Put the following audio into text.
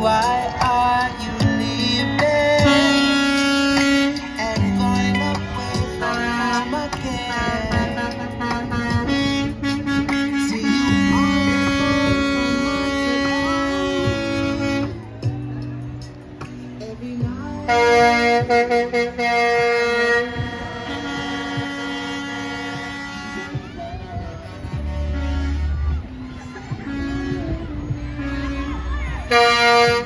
why are you leaving and going away from again? See you every night.